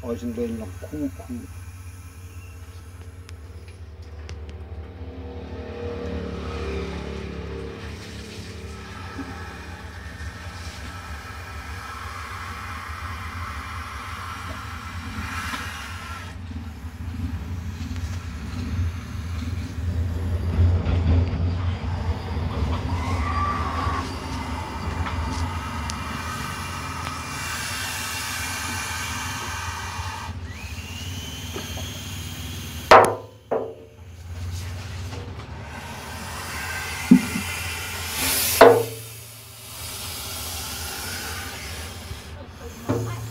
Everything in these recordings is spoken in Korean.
어신도 이런 쿵쿵 I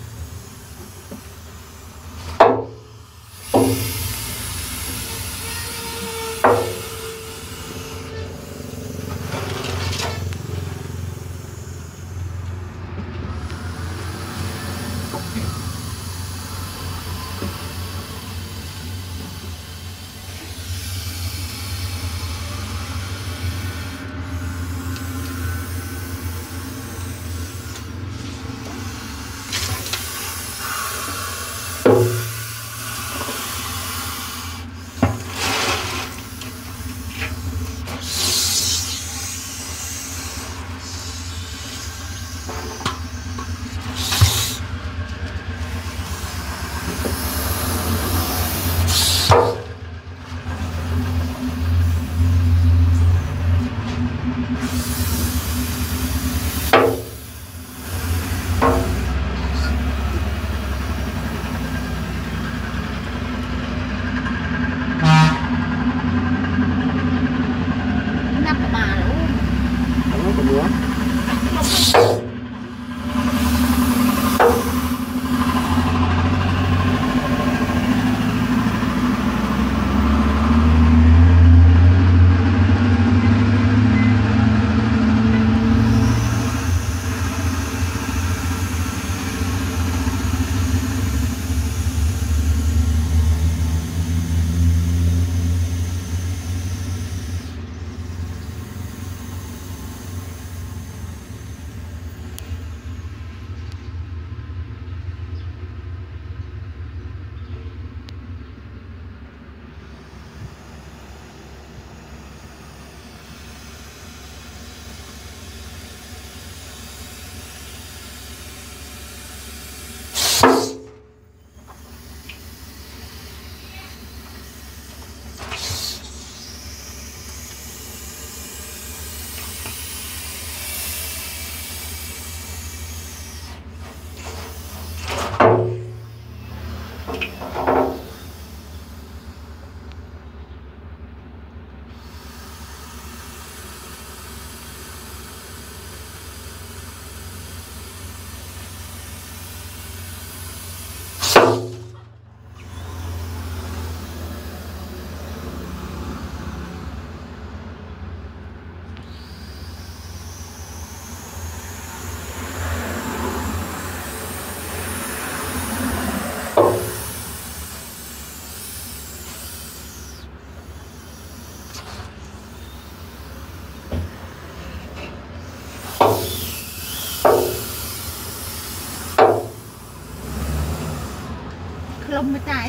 មមួយតែ